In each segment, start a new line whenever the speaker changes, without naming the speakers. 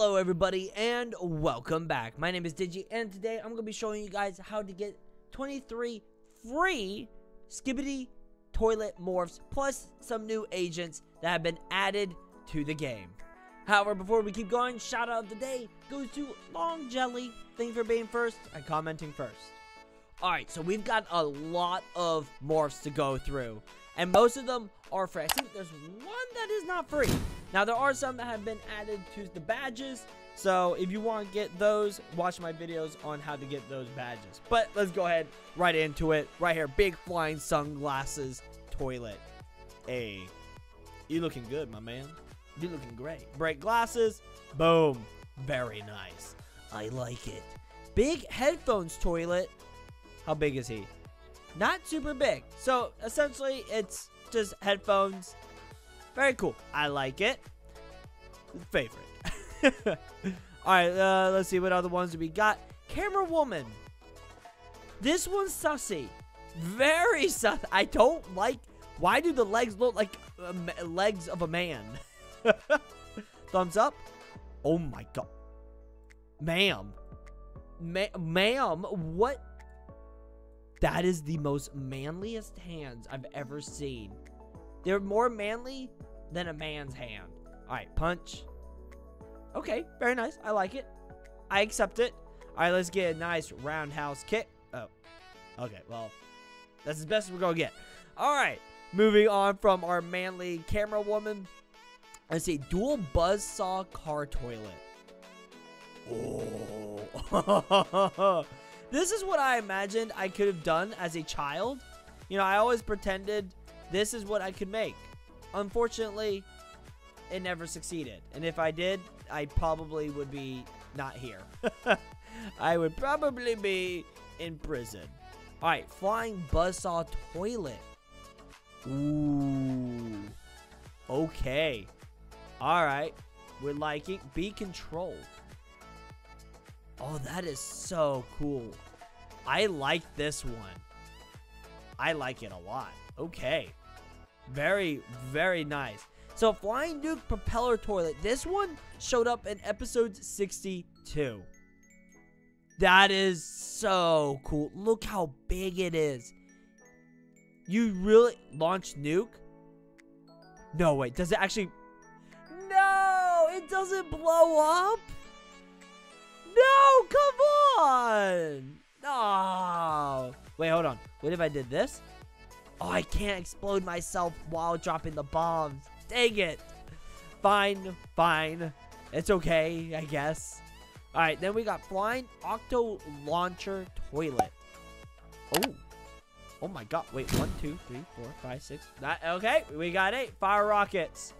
Hello everybody and welcome back. My name is Digi and today I'm going to be showing you guys how to get 23 free Skibidi toilet morphs plus some new agents that have been added to the game. However, before we keep going, shout out of the day goes to Long Jelly. Thank you for being first and commenting first. Alright, so we've got a lot of morphs to go through. And most of them are free. I think there's one that is not free. Now, there are some that have been added to the badges. So, if you want to get those, watch my videos on how to get those badges. But let's go ahead right into it. Right here, big flying sunglasses toilet. Hey, you looking good, my man. You looking great. Break glasses. Boom. Very nice. I like it. Big headphones toilet. How big is he? Not super big. So essentially, it's just headphones. Very cool. I like it. Favorite. Alright, uh, let's see what other ones we got. Camera Woman. This one's sussy. Very sus. I don't like. Why do the legs look like uh, legs of a man? Thumbs up. Oh my god. Ma'am. Ma'am, what that is the most manliest hands I've ever seen. They're more manly than a man's hand. All right, punch. Okay, very nice. I like it. I accept it. All right, let's get a nice roundhouse kick. Oh, okay. Well, that's as best as we're going to get. All right, moving on from our manly camera woman. Let's see, dual buzz saw car toilet. Oh. This is what I imagined I could have done as a child. You know, I always pretended this is what I could make. Unfortunately, it never succeeded. And if I did, I probably would be not here. I would probably be in prison. Alright, flying buzzsaw toilet. Ooh. Okay. Alright. We're liking. Be controlled. Oh, that is so cool. I like this one. I like it a lot. Okay. Very, very nice. So, Flying Nuke Propeller Toilet. This one showed up in episode 62. That is so cool. Look how big it is. You really launch nuke? No, wait. Does it actually... No! It doesn't blow up? No, come on! Oh. Wait, hold on. What if I did this? Oh, I can't explode myself while dropping the bombs. Dang it. Fine, fine. It's okay, I guess. Alright, then we got Flying Octo Launcher Toilet. Oh. Oh my god. Wait, one, two, three, four, five, six. That, okay, we got eight. Fire rockets.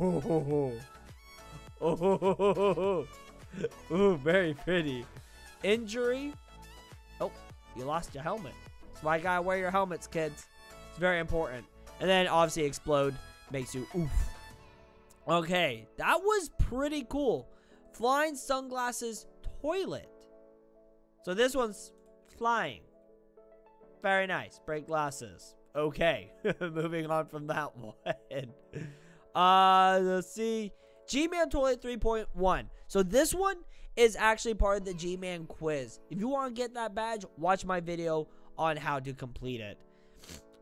Oh. Oh. oh. Ooh, very pretty. Injury. Oh, you lost your helmet. That's why you gotta wear your helmets, kids. It's very important. And then obviously explode makes you oof. Okay, that was pretty cool. Flying sunglasses toilet. So this one's flying. Very nice. Break glasses. Okay, moving on from that one. uh, let's see. G-Man Toilet 3.1. So this one is actually part of the G-Man quiz. If you want to get that badge, watch my video on how to complete it.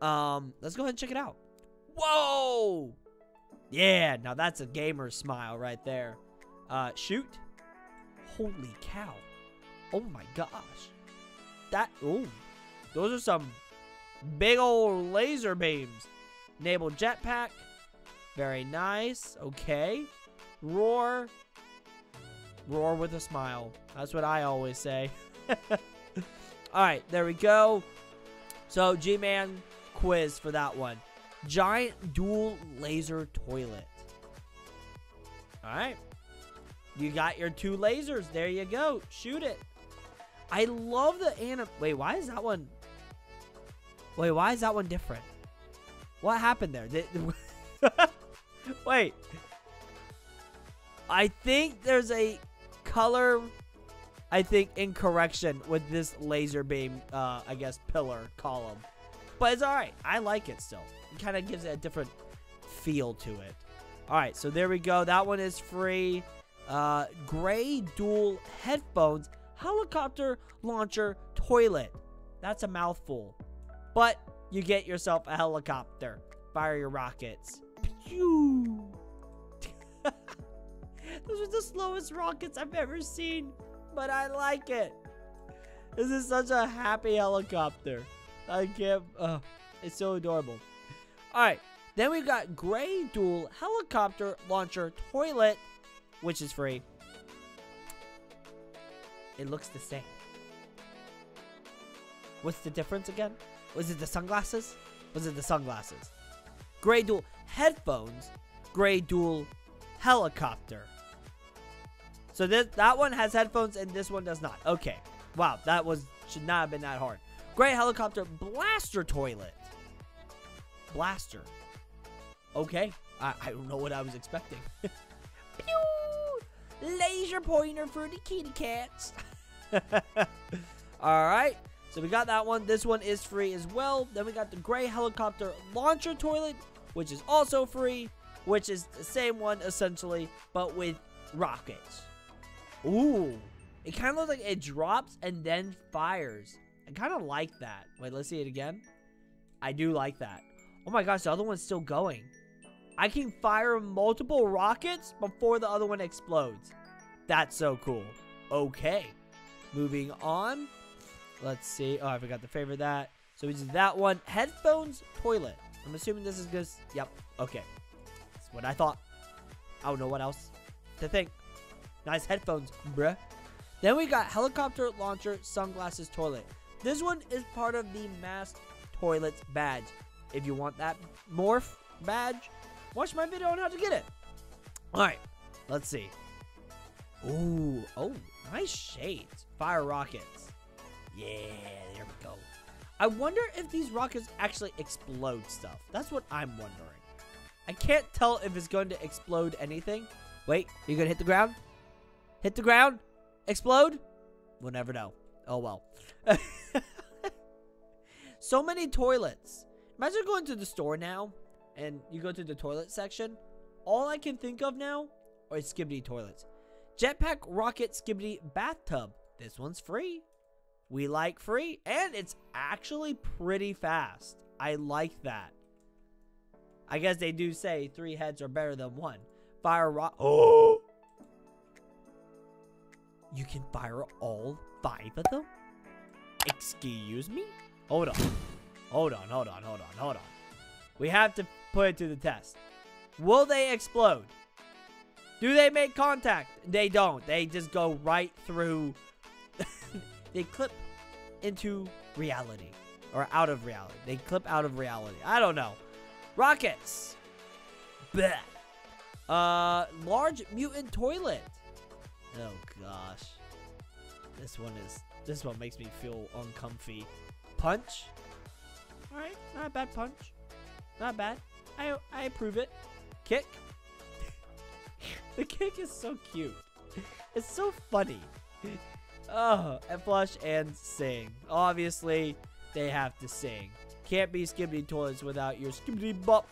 Um, let's go ahead and check it out. Whoa! Yeah, now that's a gamer smile right there. Uh, shoot. Holy cow. Oh my gosh. That, oh, those are some big old laser beams. Enable jetpack. Very nice. Okay. Roar. Roar with a smile. That's what I always say. Alright, there we go. So, G-Man quiz for that one. Giant dual laser toilet. Alright. You got your two lasers. There you go. Shoot it. I love the anim- Wait, why is that one... Wait, why is that one different? What happened there? Did... Wait. I think there's a color, I think, in correction with this laser beam, uh, I guess, pillar column. But it's alright. I like it still. It kind of gives it a different feel to it. Alright, so there we go. That one is free. Uh, gray dual headphones, helicopter launcher toilet. That's a mouthful. But you get yourself a helicopter. Fire your rockets. Pew! Those are the slowest rockets I've ever seen, but I like it. This is such a happy helicopter. I can't. Uh, it's so adorable. All right, then we've got gray dual helicopter launcher toilet, which is free. It looks the same. What's the difference again? Was it the sunglasses? Was it the sunglasses? Gray dual headphones, gray dual helicopter. So this that one has headphones and this one does not. Okay. Wow, that was should not have been that hard. Gray helicopter blaster toilet. Blaster. Okay. I, I don't know what I was expecting. Pew! Laser pointer for the kitty cats. Alright. So we got that one. This one is free as well. Then we got the gray helicopter launcher toilet, which is also free, which is the same one essentially, but with rockets. Ooh. It kind of looks like it drops and then fires. I kind of like that. Wait, let's see it again. I do like that. Oh my gosh, the other one's still going. I can fire multiple rockets before the other one explodes. That's so cool. Okay. Moving on. Let's see. Oh, I forgot to favor that. So we did that one. Headphones, toilet. I'm assuming this is good. Yep. Okay. That's what I thought. I don't know what else to think. Nice headphones, bruh. Then we got helicopter launcher sunglasses toilet. This one is part of the mask toilets badge. If you want that morph badge, watch my video on how to get it. All right, let's see. Ooh, oh, nice shades. Fire rockets. Yeah, there we go. I wonder if these rockets actually explode stuff. That's what I'm wondering. I can't tell if it's going to explode anything. Wait, you gonna hit the ground? Hit the ground? Explode? We'll never know. Oh well. so many toilets. Imagine going to the store now and you go to the toilet section. All I can think of now are skibidi toilets. Jetpack Rocket Skibidi Bathtub. This one's free. We like free and it's actually pretty fast. I like that. I guess they do say three heads are better than one. Fire rock. Oh! You can fire all five of them? Excuse me? Hold on. Hold on, hold on, hold on, hold on. We have to put it to the test. Will they explode? Do they make contact? They don't. They just go right through. they clip into reality. Or out of reality. They clip out of reality. I don't know. Rockets. Blech. Uh, large mutant toilet. Oh gosh. This one is this one makes me feel uncomfy. Punch. Alright, not a bad punch. Not bad. I I approve it. Kick. the kick is so cute. It's so funny. Oh, and flush and sing. Obviously, they have to sing. Can't be skibidi toilets without your skibidi bop.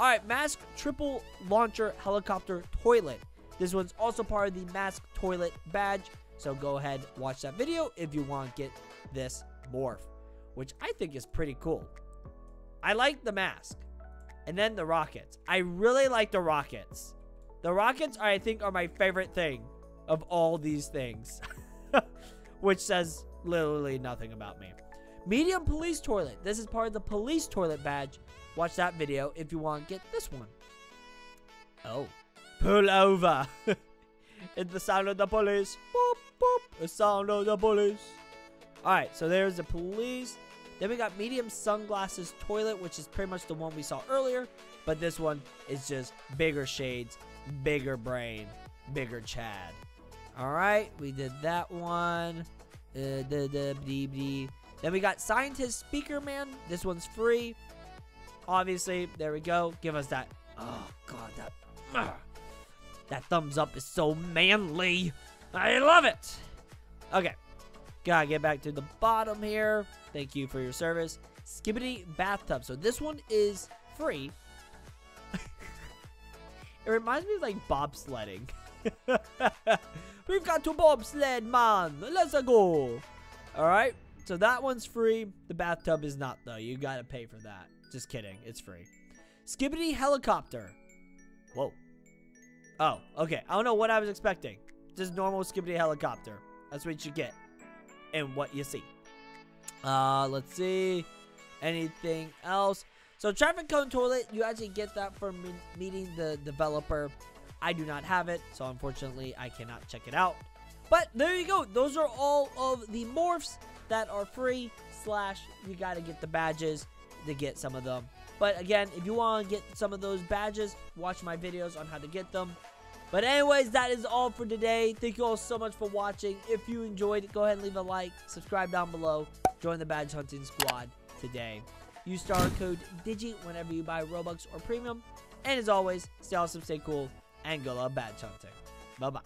Alright, mask triple launcher helicopter toilet. This one's also part of the mask toilet badge. So go ahead, watch that video if you want to get this morph, which I think is pretty cool. I like the mask. And then the rockets. I really like the rockets. The rockets, I think, are my favorite thing of all these things. which says literally nothing about me. Medium police toilet. This is part of the police toilet badge. Watch that video if you want to get this one. Oh. Pull over. it's the sound of the police. Boop, boop. The sound of the police. Alright, so there's the police. Then we got medium sunglasses toilet, which is pretty much the one we saw earlier. But this one is just bigger shades, bigger brain, bigger Chad. Alright, we did that one. Uh, da, da. Then we got Scientist Speaker Man. This one's free. Obviously, there we go. Give us that. Oh, God, that. That thumbs up is so manly. I love it. Okay. Gotta get back to the bottom here. Thank you for your service. Skibidi Bathtub. So this one is free. it reminds me of like bobsledding. We've got to bobsled, man. Let's go. All right. So that one's free. The bathtub is not, though. You got to pay for that. Just kidding. It's free. Skibidi helicopter. Whoa. Oh, okay. I don't know what I was expecting. Just normal skibidi helicopter. That's what you get. And what you see. Uh, let's see. Anything else? So traffic cone toilet, you actually get that from me meeting the developer. I do not have it, so unfortunately I cannot check it out. But there you go. Those are all of the morphs that are free. Slash, you got to get the badges to get some of them. But again, if you want to get some of those badges, watch my videos on how to get them. But anyways, that is all for today. Thank you all so much for watching. If you enjoyed, go ahead and leave a like, subscribe down below, join the badge hunting squad today. Use star code DIGI whenever you buy Robux or Premium. And as always, stay awesome, stay cool, and go love badge hunting. Bye-bye.